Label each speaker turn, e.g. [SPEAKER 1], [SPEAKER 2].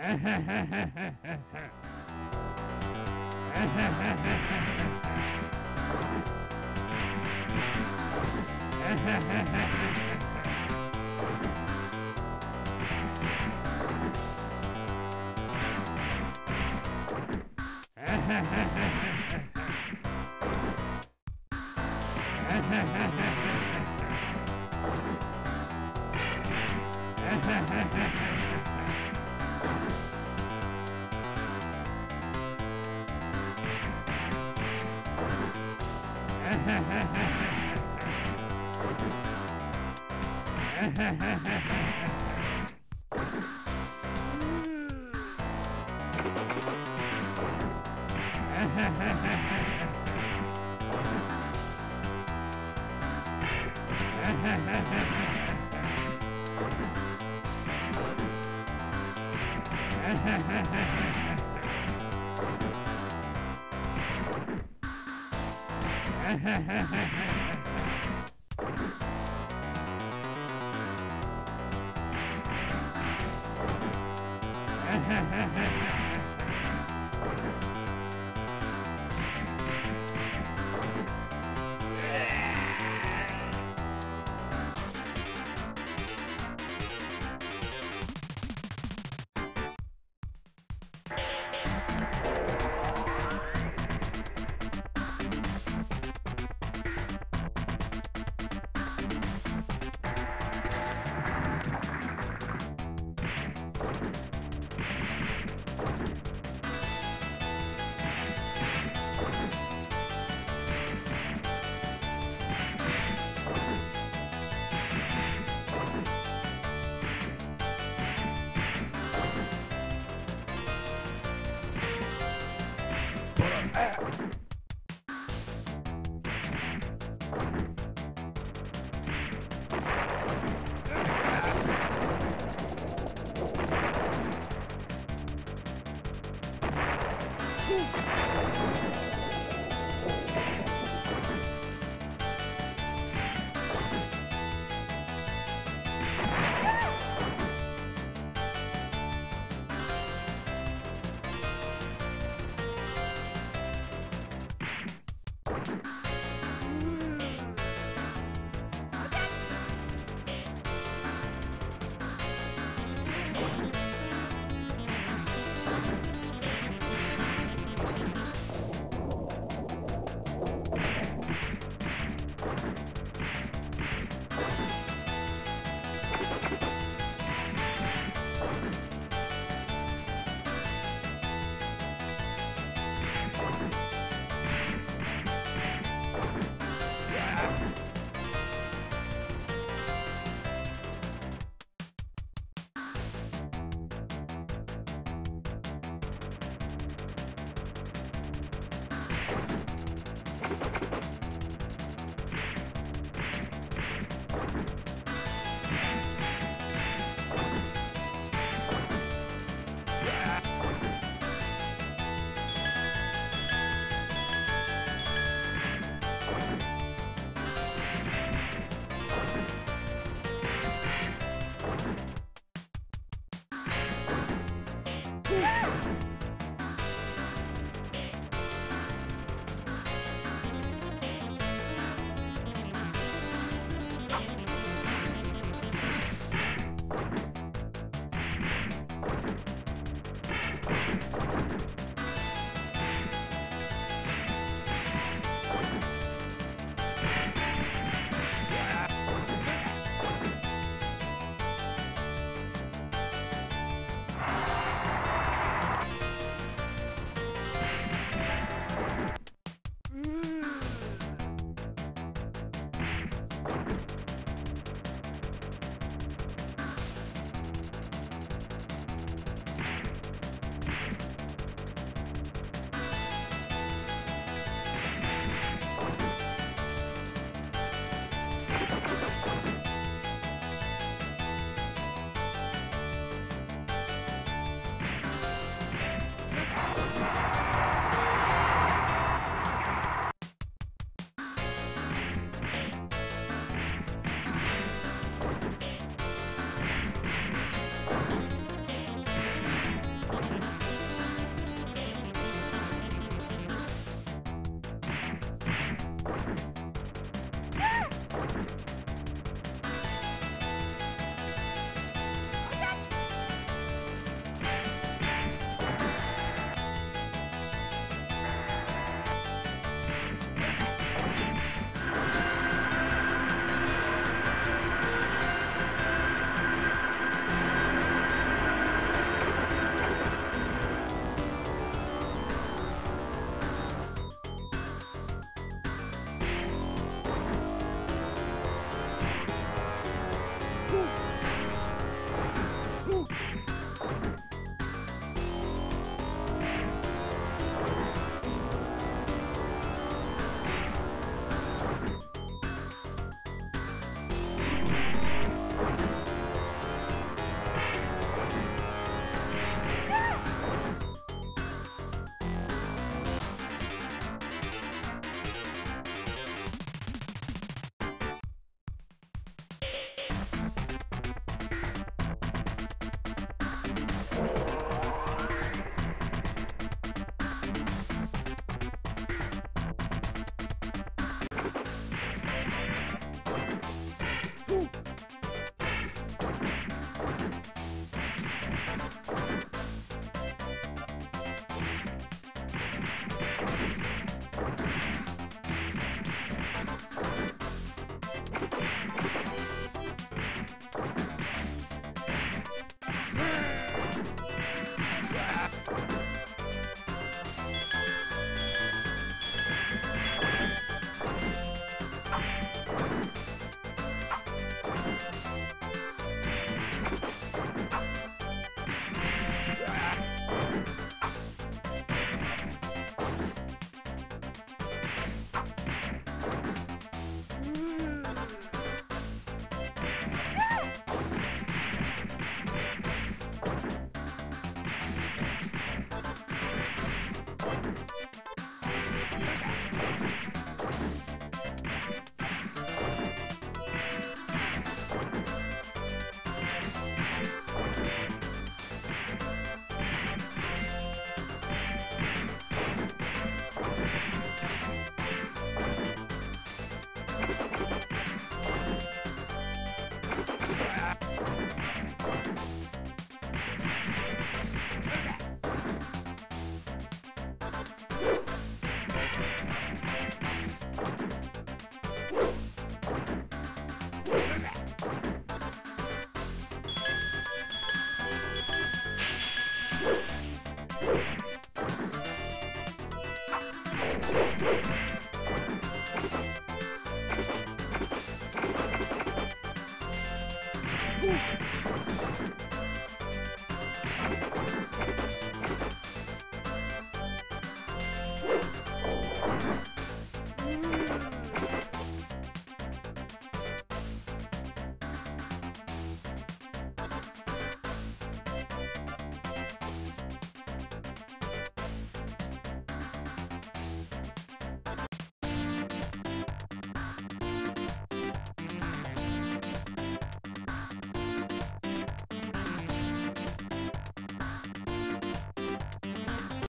[SPEAKER 1] Ha ha ha ha ha ha! Ha ha ha! Ha ha ha ha!